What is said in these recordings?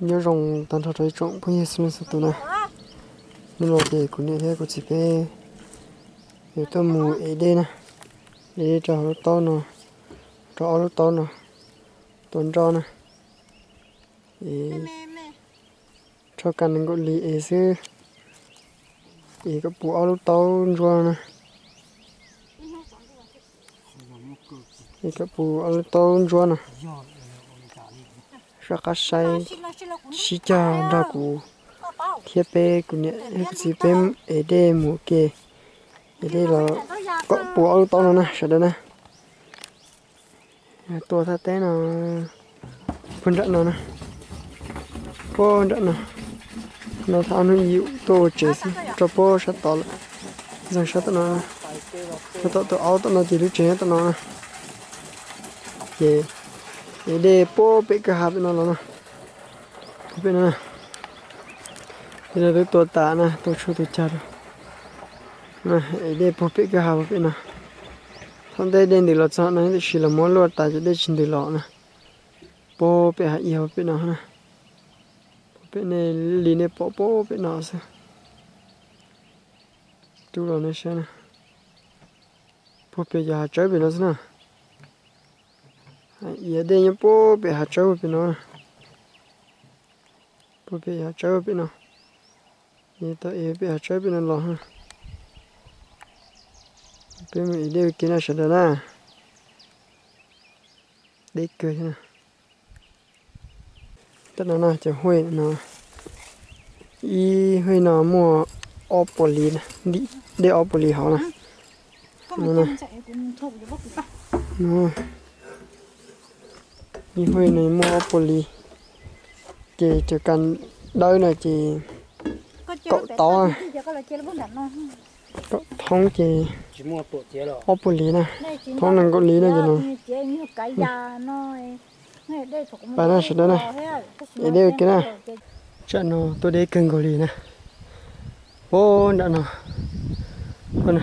nhớ rong tan thọ thấy trộn bây giờ xin sự tụi này nên là để cũng như thế của chị bé để tôi mù ấy đây nè để cho nó to nè cho nó to nè tuần cho nè để cho cần có lý ấy chứ để có bù áo to cho nè để có bù áo to cho nè ra cá say chỉ cho ra cụ thiết bé cụ nhẹ gì bé ở đây mù kia ở đây là có bộ áo to nè sợ đây nè tua tha té nó phân trận nó nè phân trận nó nó thao nó dịu tô chế cho bố sát tỏ lại rằng sát nó nó tao tao áo tao nó chỉ được chế tao nó nè để để bố bị cái hạt nó nó. Bên nó bây giờ tôi tua tạ nè, tôi cho tôi chặt nè, để bố bị cái hạt bên nó không đây đen thì lọt sao này thì chỉ là món lọt tại chỗ đây chỉ được lọt nè. Bố bị hạt nhiều bên nó nè. Bên này, lì này po po bên nó sao tu rồi này xem nè. Po bị hạt trái bên nó sao nè giờ đây nhá bố bị hạt trái bên nó bố bị hạt trái bên nó giờ tao giờ bị hạt trái bên nó lọt ha bên mình đi kia nào sẽ đó nè đi cười nè tất là nó chỉ huy nó y huy nó mua opoli nè đi đi opoli họ nè nó nè nó y huy này mua opoli chỉ chỉ cần đôi này chỉ cậu to cậu thông chế rồi. opoli nè thông năng có lý này gì nó bà nó sẽ đó nè để đây cái nè chợ nó tôi để cần gọi lý nè bố đã nó con nè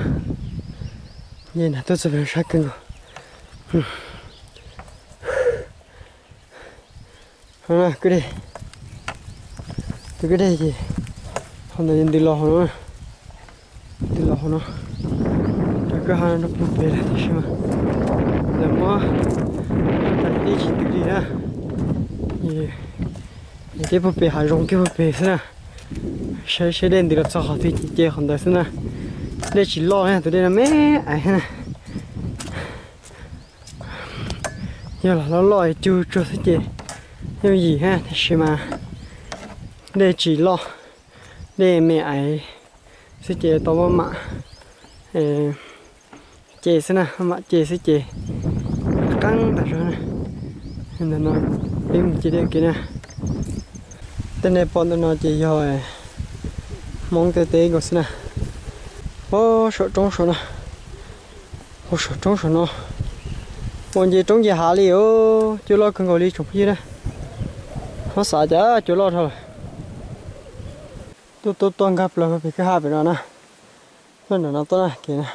nhìn là tôi sẽ phải sát cần rồi nè cứ đi tôi cứ đây gì hôm nay đi lo nó đi lo nó cho cái hàng nó cũng bể là thì sao là mà tại đi chỉ tự đi ra thì cái bộ bể hàng rong cái bộ bể thế sẽ sẽ đến được cho họ thì chỉ chơi không được thế đây chỉ lo nha tụi đây là mẹ ai nè giờ là nó lo chưa chưa thế chơi nhưng gì ha thì mà đây chỉ lo đây mẹ ấy. Sẽ chế to mà mạ. Chế xem nào mạ chế sẽ chế căng tại rồi này nên nó bên chỉ đây kia nè tên này bọn nó chỉ rồi mong tê tê của xem nào ô, sợ trống sợ nè ô, sợ trống sợ nó. Còn gì trống gì hạ li ô, chưa lo cần gọi đi chụp gì đó nó xả chứ chỗ lo thôi. Tôi tôi toàn gặp là cái hai bên đó nè. Bên đó nó to nè kìa nè.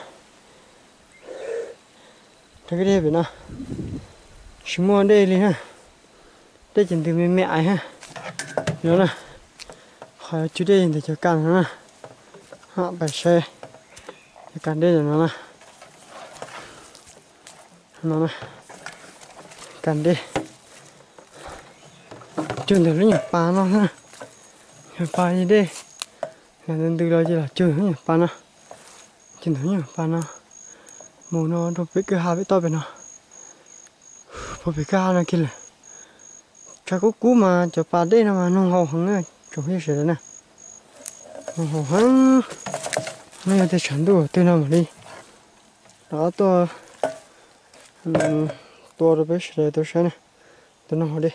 Thấy cái đây bên đó chỉ mua đây đi ha. Đây chỉ từ mẹ mẹ ha. Nó nè. Khỏi chú đây thì cho căn nó nè. Họ bài xe. Cho căn đây rồi nó nè. Nó nè. Căn đây trường được nó nhập ba nó ha. Nhập ba gì đây là nên từ đó chỉ là trường nó nhập ba nó. Trường nó nhập ba nó. Mù nó đâu biết cái hai biết to về nó bộ biết cái nó kia là cha cú cú mà cho ba đây nó mà nó hậu hứng này chỗ hết rồi nè nó hậu hứng. Nó có thể chuẩn đủ từ nào mà đi. Đó, tôi tôi rồi biết rồi tôi sẽ nè tôi nó đi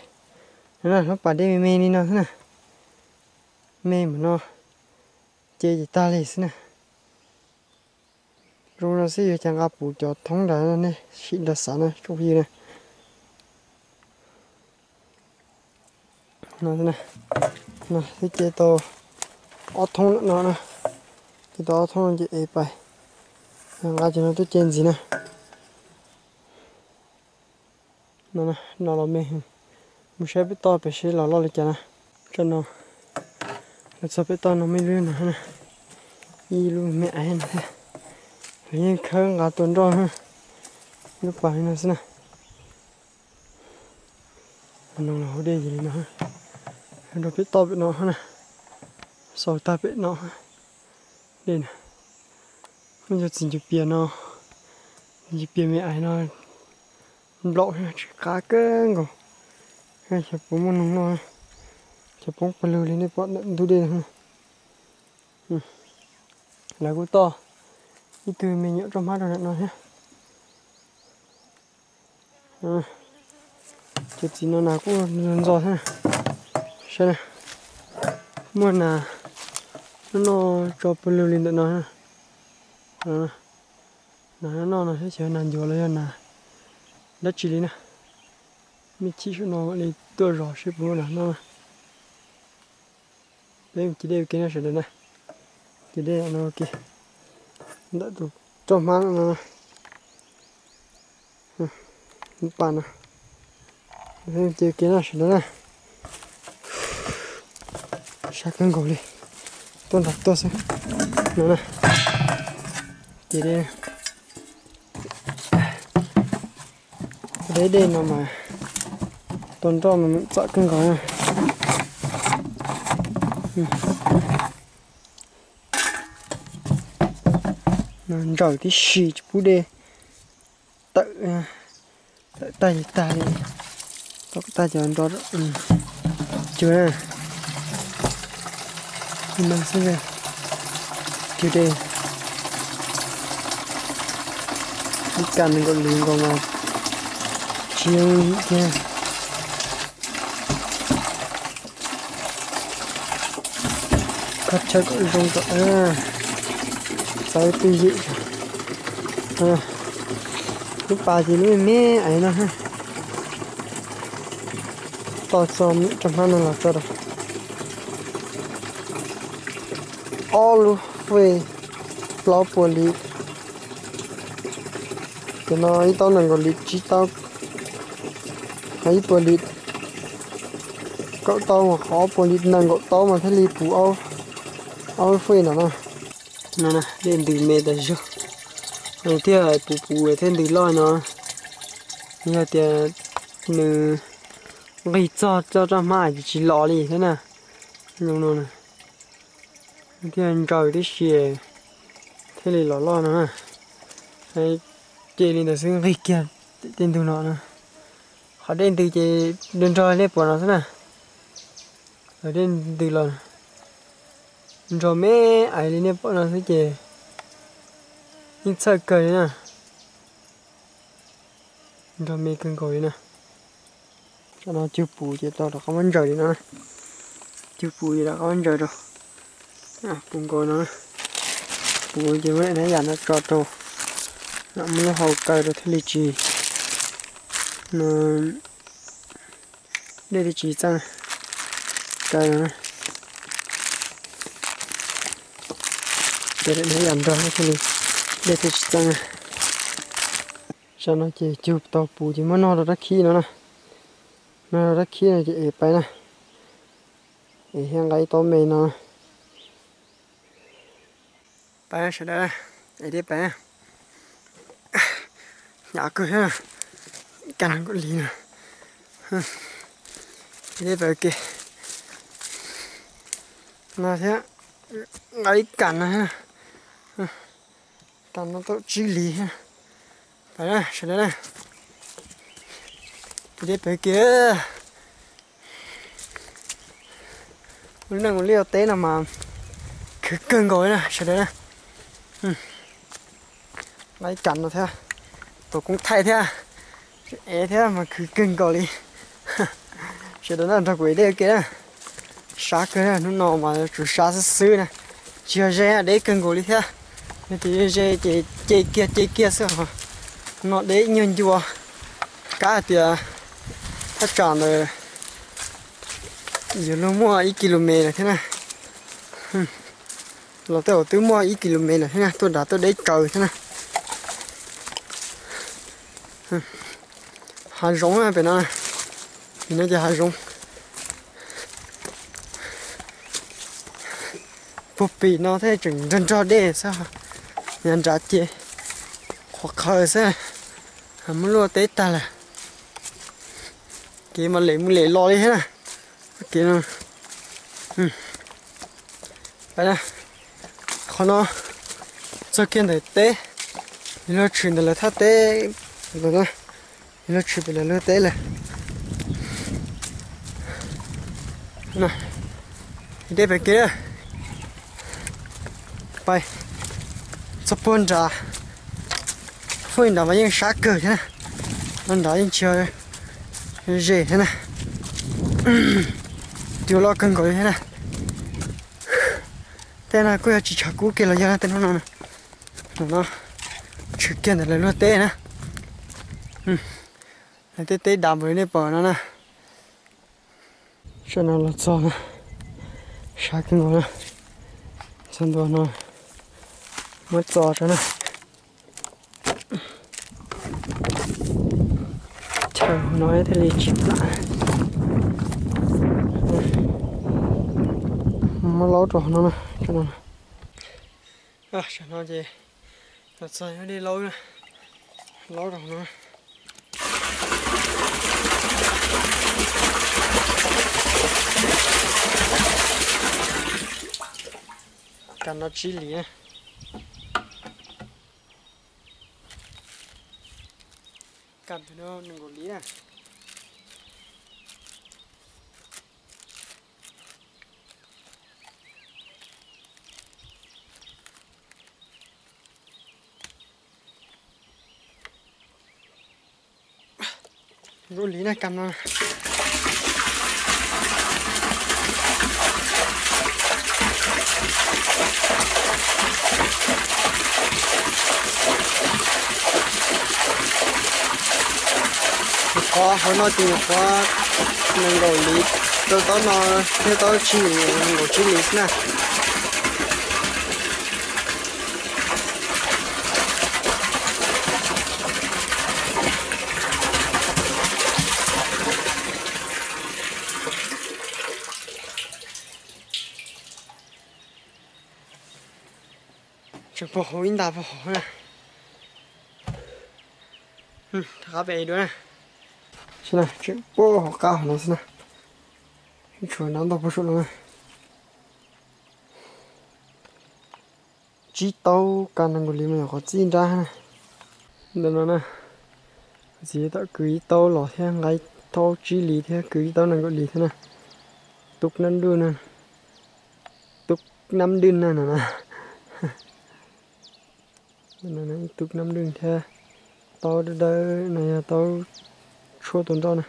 đi nè nó ba đi mê đi nó, thế nè mê mà nó chơi gì ta lấy thế nè rồi nó sẽ chẳng gặp bù cho thông đã nè xịn là sẵn nè chỗ gì nè nó nè nó sẽ chơi to ở thông nó nè chơi to ở thông chỉ ấy bài. Ngã cho nó tôi chơi gì nè nó nè nó là mê mu sẽ biết to phải xí lò lo lại chả nè à. cho nó nó sao biết to nó mới lươn nữa y luôn mẹ anh nè. Nhưng khơi ngã tuần rồi ha lúc bài nó à nó là hồ đê gì nó nó biết to biết nó nè. Sau ta biết nó đây nè. Mình cho chỉ chụp biển nó chụp biển mẹ ai nó lộ cá cơ chập hay chụp bún loa chập chụp bún bự lên đây, bọn nó thu đây nè là cú to. Đi từ mình nhỡ trong mắt rồi nó nhé. Ừ. À. chuyện gì nó nào cũng lần giọt thế xem này mua là nó cho bự lên được nó nè nó nó nó sẽ chờ nàn vô lên nè đất chỉ lên nè mình chỉ cho nó lên tua rõ sẽ bố là nó đây chỉ đây cái này sẽ được nè chỉ đây nó kia đã tụ cho mang nó bàn nè đây chỉ cái này sẽ được nè sạc cân cổ đi tôi đặt tôi xem nó nè chỉ đây đấy đây nó mà tuần cho mình sợ cân gói nha. Nó rồi tí xì chú bú đê. Tự à, tự tay tay. Có cái tay cho anh đó ừ. chưa nè nhưng mà xem về. Chưa đê. Đi cần mình còn liền còn mà. Chiều kia cắt chắc cũng không có à sao tư dị à lúc bà gì nữa mẹ, ấy nó ha. To xóm trong hai năm là cho rồi all về lo poli cái nó ấy tao nằm còn lịch chỉ tao. Thấy poli cậu tao mà khó poli nằm cậu tao mà thấy li phụ ao ao phê nó nè nè nè, lên từ mẹ ta chưa này thì bù bù ở thêm từ lo nó. À, Như thì nữ gây cho cho cho mà chỉ lo đi, thế nè. Luôn luôn nè. Thì anh trời cái xe thế này lo lo nó nè. Hay chị lên là xương gây kia, tên từ nó nè. Họ đến từ chị đơn rồi lên bỏ nó thế nè. Ở đến từ lo nè rồi mẹ ai lên bọn nó thế kì nhưng sợ cười nè rồi mẹ cần cười nè cho nó chưa bù cho tao là không ăn rời nó chưa bù gì đó không ăn rời đâu à bùng coi nó bù chỉ mới nãy giờ nó cho tao nó mới hậu cài được thế gì nó đây thì chỉ sang cài nó đây là làm giờ đó thế này để là tăng cho nó chỉ chụp tàu bù chỉ mới nó rất khi nó nè. Nó rất khi này chỉ ép bay nè. Để hiện cái tàu mì nó bay sẽ đây để đi bay nhỏ cười ha. Cắn con lì nè. Để bay kì nó thế cái cắn ha cắn nó tốt chỉ lý ha phải nè sẽ đây nè đi tới kia. Lúc nào còn liều té nào mà cứ cơn gối nè sẽ đấy nè lấy chặn nó thế à? tôi cũng thay thế à? é thế à mà cứ cơn gối đi. Sẽ đấy là thật quỷ đây kia sát cái này nó nọ mà chủ sát sư nè. Chưa ra đấy cơn gối đi thế chị chị chị chị kia chị kia sao hả nó để nhân chùa. Cá thì nó tròn rồi giờ nó mua ít km này thế này. Là tôi tôi mua ít km này thế này. Tôi đã tôi để trời thế này. Hà giống này bên này. Bên này giờ hà giống, bụp bì nó thế chuẩn dân cho đê sao? Nhận ra chị. Hoặc khơi sẽ không lo tết ta là. Kia mà lấy mua lấy lo đi hết à. Kia nó ừ. Đây nè. Khó nó. Cho kia để tết nó chuyển được là thắt tết rồi. Đó nó chuyển được là nó tết là. Nè. Đây phải kia. Bay sắp phun ra phun đó mà những sát cờ thế này. Anh đã những chơi gì thế này. Tiêu lo cân gọi thế này. Thế này cô chỉ chả cú kia là do tên nó nè nó chuyện kia là nó tê nè thế tê đạp với này bỏ nó nè cho nó là cho nó. Sát cái nó nè chân đồ nó mới to cho nè. Chờ, nói thì lì chip lại. Mà lâu trò nó nè, cho nó à cho nó gì. Thật sự nó đi lâu nè. Lâu trò nó cần nó cầm thì nó đừng có lý nè lý này cầm nó khó hơn nó tìm khó nâng đầu lý. Tôi có nó theo tôi chỉ nâng đầu chỉ lý nè. Chụp bộ hình in đạp bộ hồ nè. Ừ thả về đứa nè xin chỉ tàu cần năng lượng mà có chỉ ra nè nên nè chỉ ta cứ tàu lọ theo ngay tàu chỉ lý theo cứ tàu năng của lý thế nè tục năm đứa nè tục năm đinh nè nè. Nè tục năm đinh theo tàu đây này tàu chua tuần đó này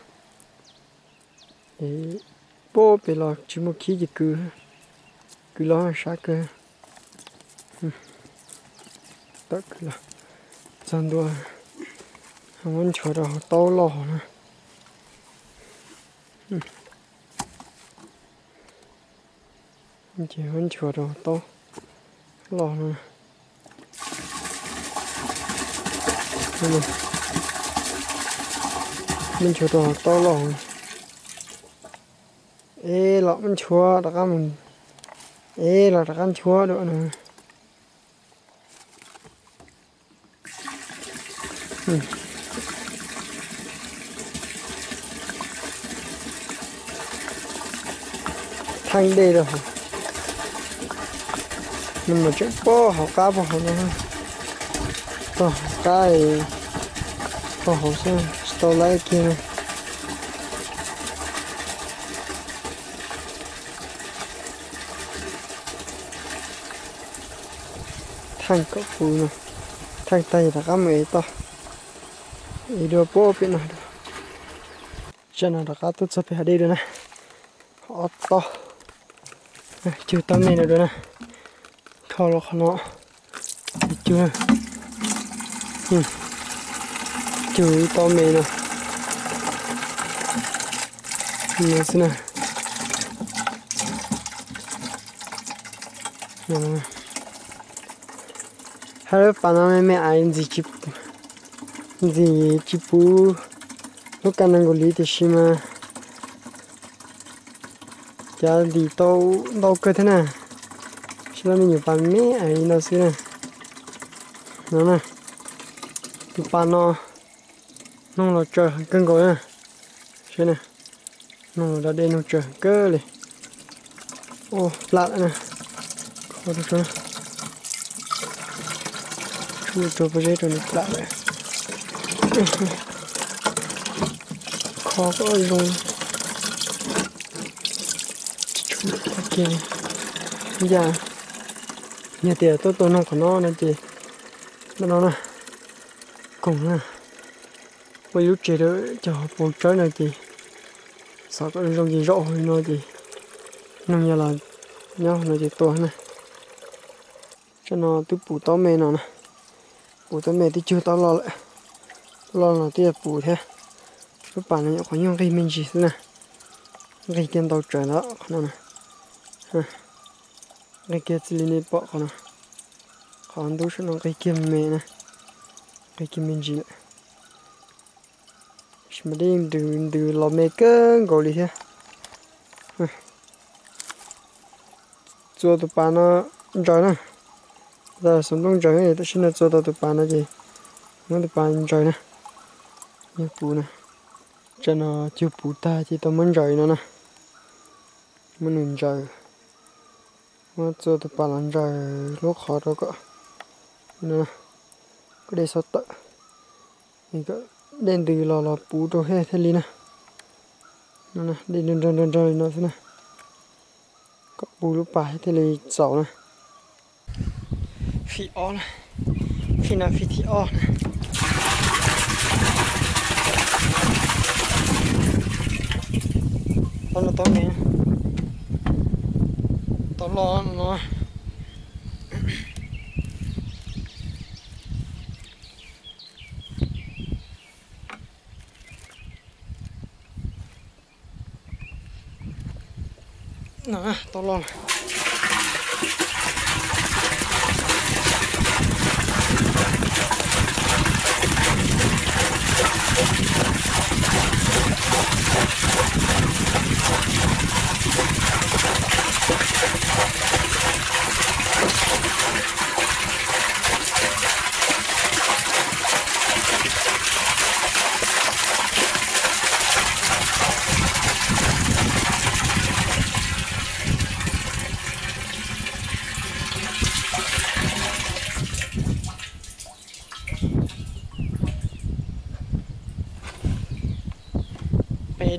bố bị lo chỉ một khi gì cứ cứ lo sao cơ. Tất là chân đua. Không muốn chờ đâu tao lo nữa chỉ muốn chờ đâu tao lo nữa mình mình chua đồ to lòng. Ê, lọ mình chua đặc ăn mình. Ê, là đặc ăn chua nữa nè. Ừ. thanh đây rồi nhưng mà chuyện bố học cá bố học nữa to cái to hồ sơ to lại like né? thằng có phù nè, thằng tay là cá mấy to. Ý đồ bố nè cho nó là cá tốt sắp phải đi rồi nè, họ to. Chưa tâm này nè. Thôi thò nó. Nó chưa ừ chú to mê nè nè xin nè nè hai bạn nó mẹ à, ai gì chip gì chip lúc cần năng lý thì xí mà. Chả đi tàu tàu cơ thế nào? Chỉ là mình nhiều bàn mẹ ấy nó xí này nó nè thì bàn nó nó là chờ cân gọi nè xí này nó là đây nó chờ cơ này ô, lạ nè khó được rồi chú cho bây giờ cho nó lạ này. Khó có luôn. Chú ok giờ dạ. nhà tiền tôi tôi nó của nó nên chị nó nó cùng nè bây giờ chị đó cho bộ trái này chị sợ có rong gì rõ hơn nó chị nông nhà là nhau, nó chị to này. Cho nó tôi bù to mè nó nè. Bù to mè thì chưa to lo lại. Lo là tiếc bù thế các bạn này có những cái mình chỉ nè cái kiến tàu trời đó nó nè. Cái kia chỉ lên bỏ con nè còn đâu số nó cái kia mè nè. Cái kia mình chỉ mà đi từ từ lò mẹ cơ gọi đi thế做的把那找呢，在山东找也，现在做到的把那些，我的把找呢，也补呢，这呢就补大就到门找呢呢，门能找，我做的把人找落好这个， 呢，cái đây sao tợ, mình có đèn từ lò lò bù đồ hết thế li nè, nè, đi lên trên trên trên nó thế này có bù lúc bài thế này giàu này phi o này phi nào phi thì o này to nó to nè to lo nó nè to lo này bây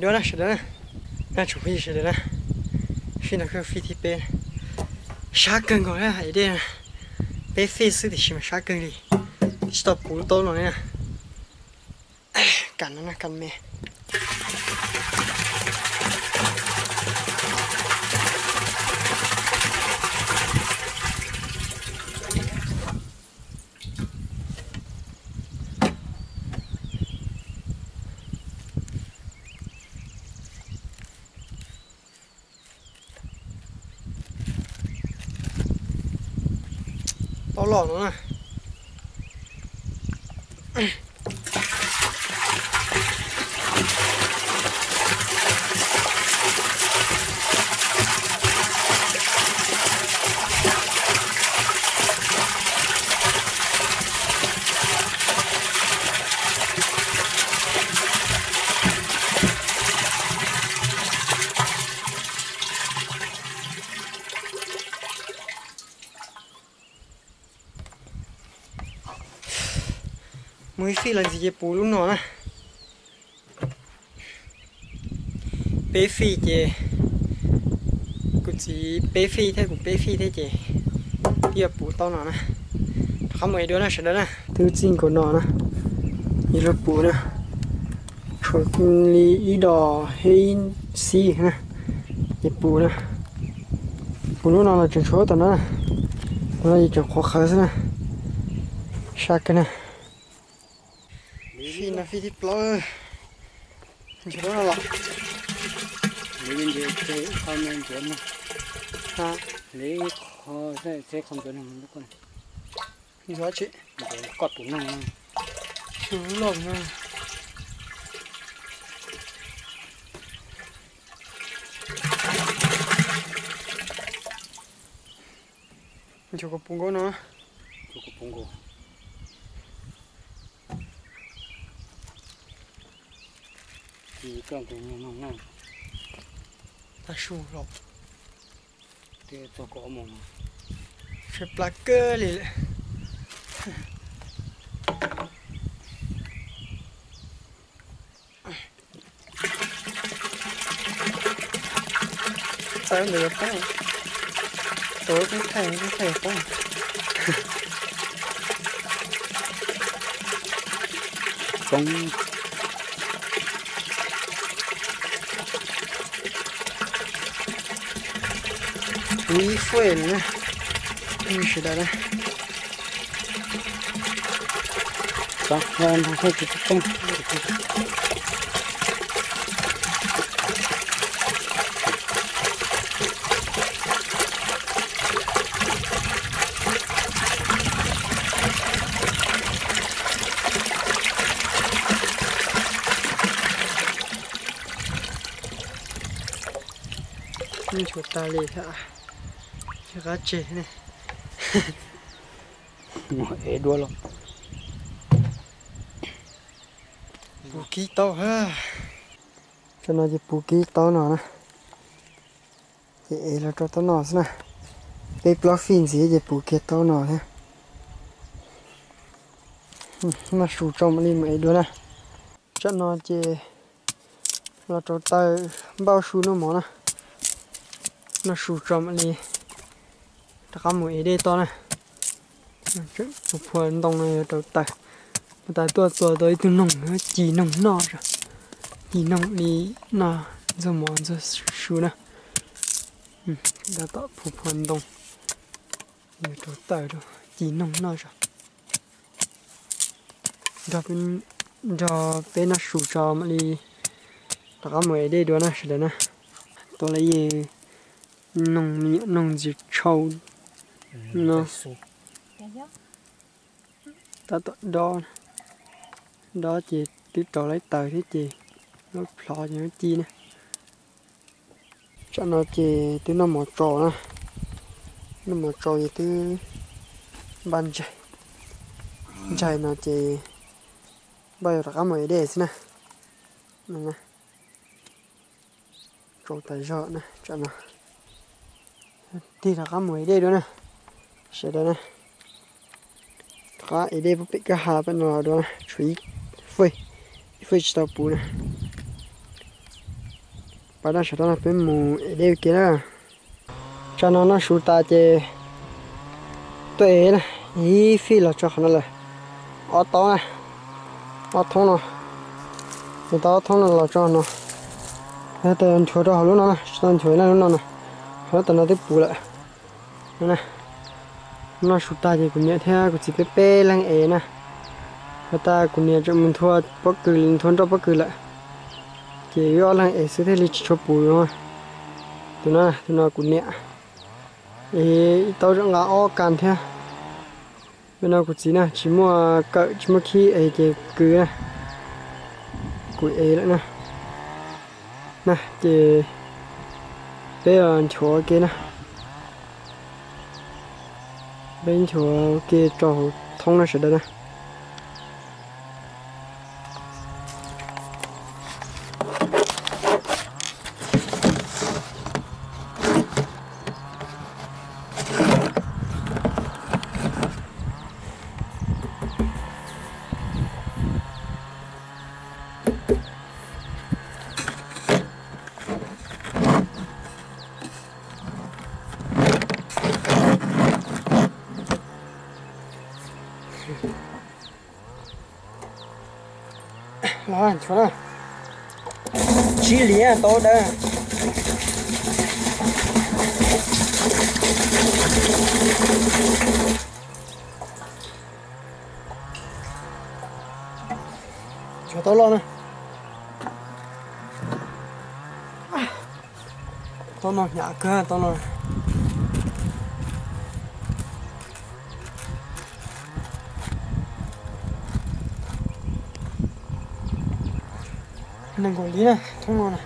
đó là sự đó là chủ phi sẽ đó phi là cái phi thì bé sát cân gọi là hay đi bé phi sư thì chỉ mà sát cân đi. Chỉ tập bù to rồi nè cắn nó cắn mẹ. To lỏ nó nè là gì vậy bù lúc nào nè bé phi chị cũng chỉ bé phi thế cũng bé phi thế chị đi giờ bù to nào nè. Không mấy đứa nó sẽ đó nè. Thứ chính của nó nè. Như là bù nè. Chuột li ý đỏ hay xì nè. Cái bù nè. Bù lúc nào là chuyện số tao nó nè. Nó là chuyện khó khăn nè. Sát nè là phi thịt lỡ chỉ đó là lấy cái cái con nên chuyển mà. Ha lấy kho sẽ sẽ không chuyển hàng con như đó chị? Để cọt tủ năng chú lồng nha chỗ có gỗ nó. Cukup punggu. Thì mong ta sù lọc Thì tôi có một lì lệ. Sao được không tối cũng thèm không con quý phê nữa quý sẽ đây con con không phải con nhưng chuột ta lì hả chỉ có chế này ế đua luôn. Bù to ha. Cho nó chỉ bù ký to nó nè. Chỉ là cho to nó nè. Cái block fin gì chỉ bù to nó ha mà sủ trong đi mấy đứa nè. Cho nó chỉ là cho tay bao sủ nó mỏ nè. Nó sủ trong đi có mũi đây to này, chứ một phần đông này đầu tay tại tua tua tới từ nông chỉ nông nọ rồi chỉ nông đi nọ giờ mòn giờ xu nè. Ừ đã tạo phụ phần đông nhiều đầu tay rồi chỉ nông nọ rồi cho bên cho bên nó sủ cho mà đi. Ta có mấy đây đó nè sẽ nè. Tôi lấy gì? Nông miệng nông gì trâu nó. ta đo đó chị tiếp tục lấy tờ thế chị. Nó lọ cho nó chi nè. Cho nó chị từ nó một trò nè. Nó một trò gì từ ban chạy chạy nó chị bây giờ cả mấy đề nè. Nè nè. Trò tay rõ nè cho nó. Thì là cả mấy đề đó nè sẽ đây nè cả ý đề bị cái hà bên nào đó nè chuối phơi phơi cho bù nè bà đã sẽ đó là bên mù ý đề kia cho nó nó sụt ta phi cho nó to nè ở thông nó người ta thông nó cho nó thế thì anh chuột đó lúc nè anh chuột này lúc nè hết tao nó tiếp bù lại nè nó sụt ta thì cũng nhớ theo cũng chỉ bé bé lăng ế nè. Ta cũng nhớ cho mình thua, bất cứ linh thôn cho bất cứ lại chỉ do lăng ế sẽ thế lịch cho bùi thôi. Tụi nó tụi nó cũng nhớ ế tao cho ngã o càn theo bên nào cũng chỉ nè, chỉ mua cỡ chỉ mua khi ấy chỉ cứ nè. Cũng ế lại nè. Nè chỉ bây giờ chỗ kia nè bên chỗ kia trò thông nó sẽ đây nè rồi chỗ nào chỉ lìa to đây chỗ to lo nè to nó nhả cơ to nó mình quản lý này thông ngon này.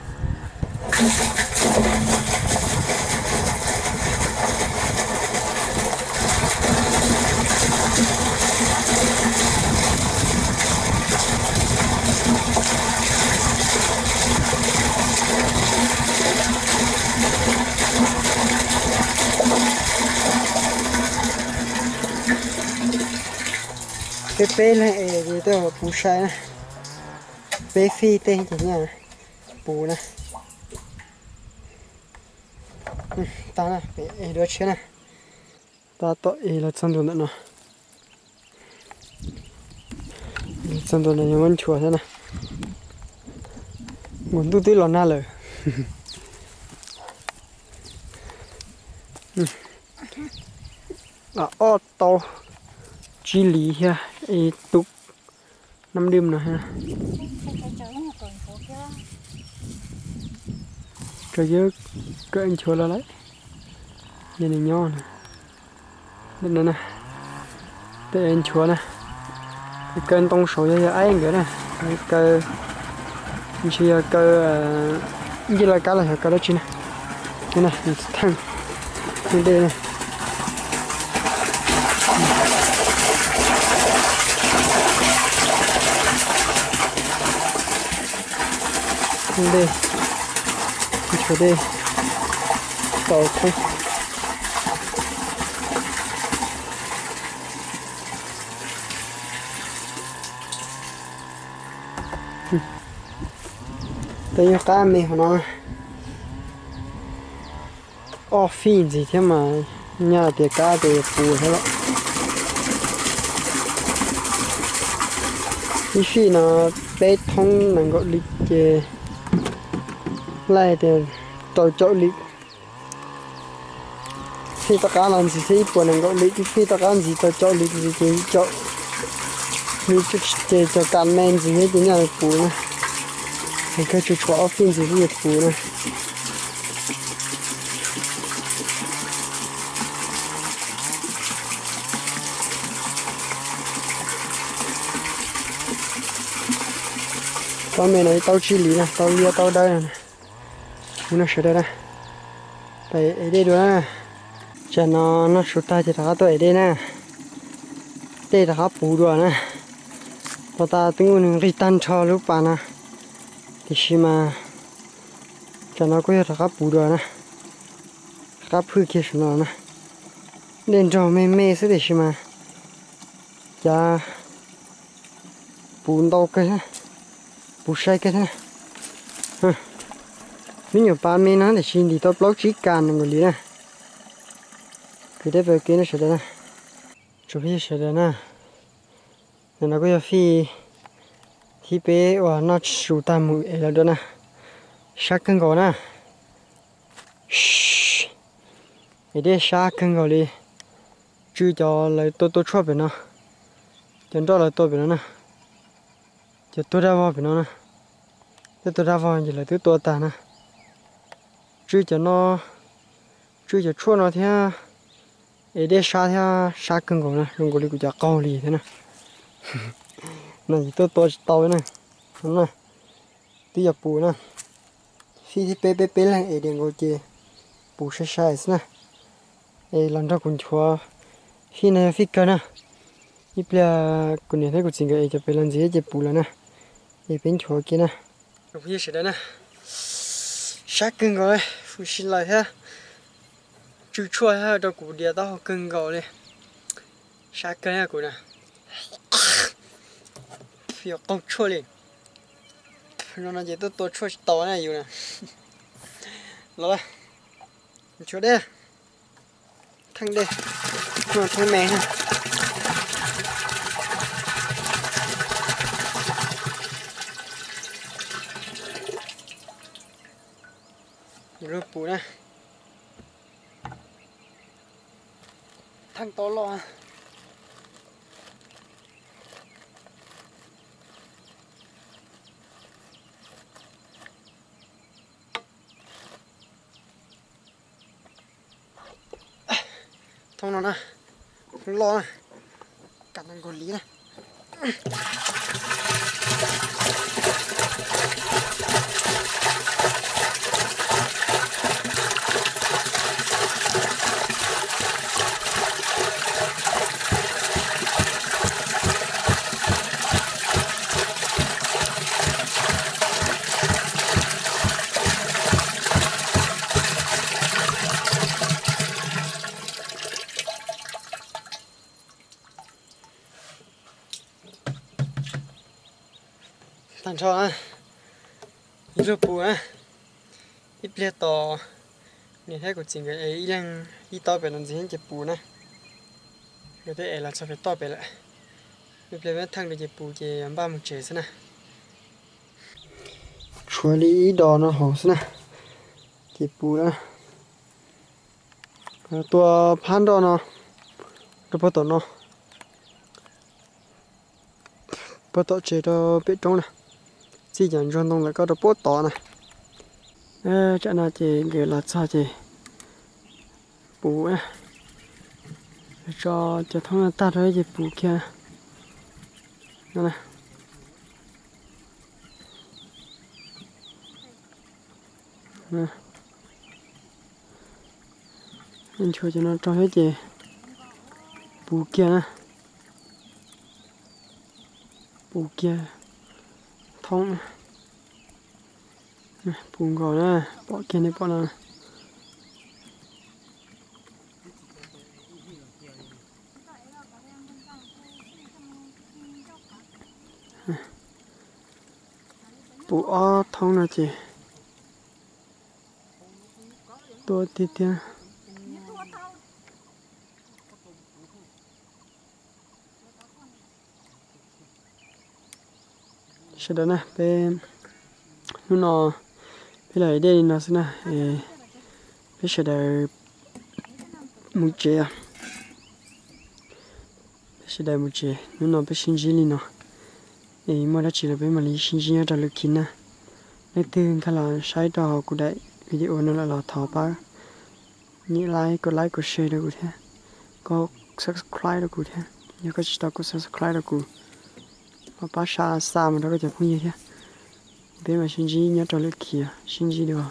Cái pê này thì tôi pusha này bù bé phi tên chỉ nhà. Bù nè ừ, ta nè bé ê đứa này, ta tội là chân đường nữa chân đường này vẫn chùa thế này, muốn tu tí lò na lời. Ừ. À ô tô. Chỉ lý ha tục năm đêm nữa ha. Cái giờ cái anh chua là lấy giờ này nho nè. Bên này nè. Để anh chua nè. Cái kênh tông số giờ ai anh nè. Cái cái chỉ là cái như là cái là cái đó chứ nè. Cái này thằng. Đây này đây cái chỗ đây tàu không đây là cá mì của nó ô phi gì thế mà nhà thì cá thì phù hết rồi cái phi nó bé thông năng gọi lịch lại thì tôi chỗ lịch khi ta cá làm gì thì buồn anh gọi lý. Khi ta cá làm gì tôi chỗ lịch gì thì chỗ lý chút để cho cá men gì hết thì nhà là phù nữa thì cái chút chỗ phim gì thì phù nữa tao mẹ này tao chi lý nè, tao lia tao đây nè. Nó sửa đây nè tại ở đây nữa nè cho nó nó sụt ta thì thằng tôi ở đây nè đây là bù rồi nè tao ta tính mình đi tan cho lúc bà nè thì xí mà cho nó có thằng bù rồi nè thằng phư kia sửa nè nên cho mẹ mẹ sẽ để xí mà cha bùn đâu cái nè bù sai cái thế ha mình nhiều ba mươi nó để xin đi tao block chỉ can người lý nè cứ để về kia nó sẽ đây nè chụp hình sẽ đây nè nên nó có phi thì bé và nó chủ tam mũi là đó nè sát cân gò nè cái đấy sát cân gò đi chú cho lại tôi tôi chua bên nó chân đó là tôi bên nó nè giờ tôi ra vào bên nó nè giờ tôi ra vào giờ là tôi tôi ta nè chứ cho nó chứ cho chua nó thế ấy để xa thế xa cân của nó dùng cổ đi cũng chả cao lì thế này nè này tôi tôi này nó nè tí giờ bù nè khi thì bé bé bé là ấy điện cổ chê bù sai sai nè ấy lần đó cũng chua khi này phi cơ nè ít là cũng nhìn thấy cũng chính cái cho bé lần gì chê bù là nè ấy bên chua kia nè Lúc hier sẽ đây nè sát cưng rồi phụ xin lại ha. Chú chua ha đâu cụ địa tao cưng gạo đi. Sát cưng ha cụ nè phía công chua liền. Nó là gì, tôi tôi chua tàu này อยู่ nè rồi chua đây. Thằng đây. Thằng mẹ ha. รูปปูนะทั้งโตลอทองนอนนะรอนะกัดมันกนลีนะ Rồi cho ít á. Ít bia to. Nên thấy của chính cái ấy đang ít to về làm gì hết chụp bùa nè. Người ta là sao phải to về lại. Người ta thằng được chụp bùa chỉ ba một chế thế nè. Chúa lý đò nó hổ thế nè. Chụp bù đó tua pan đò nó. Cái bắt nó. Bắt tỏ chế đó biết trong nè chỉ dành cho nông là có được bốt to này, ê chỗ nào chị người là sao chị bù á. Cho cho thông là ta thôi chị bù kia. Nè nè nè anh cho cho nó cho hết chị bù kia bù kia thông bùng gò nè bỏ kia này bỏ nào bù o, thông là chị. Tôi tí tiền sẽ đó nè bé nó nó bây giờ đây nó sẽ nè bé giờ đây một chế à. Bé giờ đây một chế nó nó bây sinh gì nó thì mà đã chỉ là bé mà lý sinh gì ở lực kín nè nên từ khá là sai đó của đại video nó là là thọ ba như like có like có share được thế có subscribe được thế nhớ có chỉ có subscribe được mà ba sa sa mà đó có chả không như thế bên mà sinh gì nhớ cho lực kia sinh gì được